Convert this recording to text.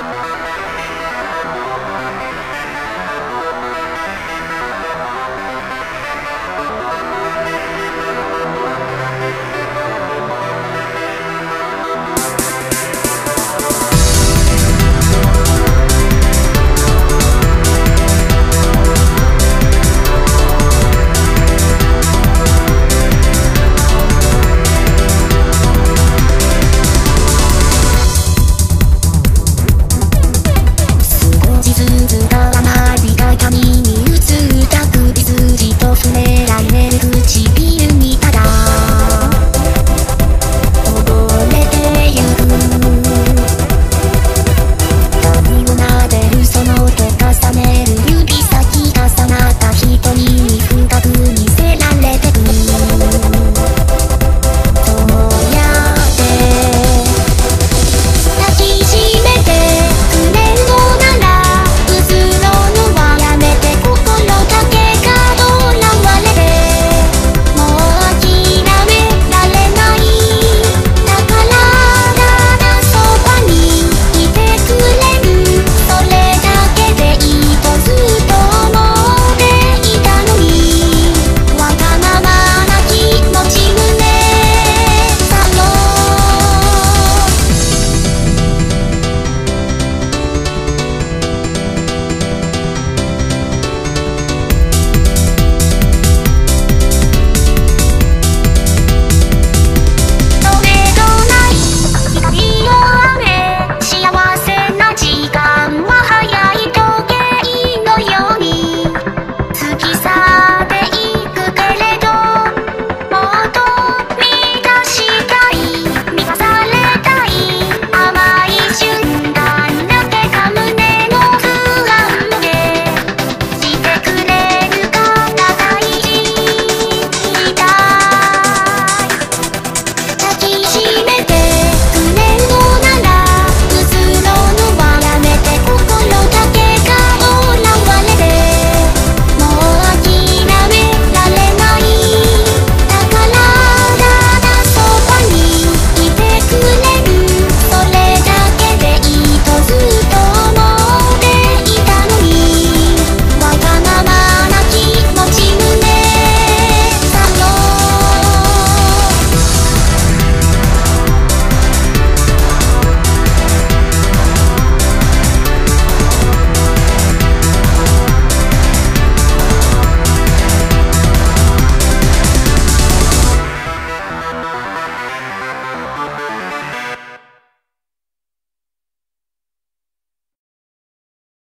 Música しいね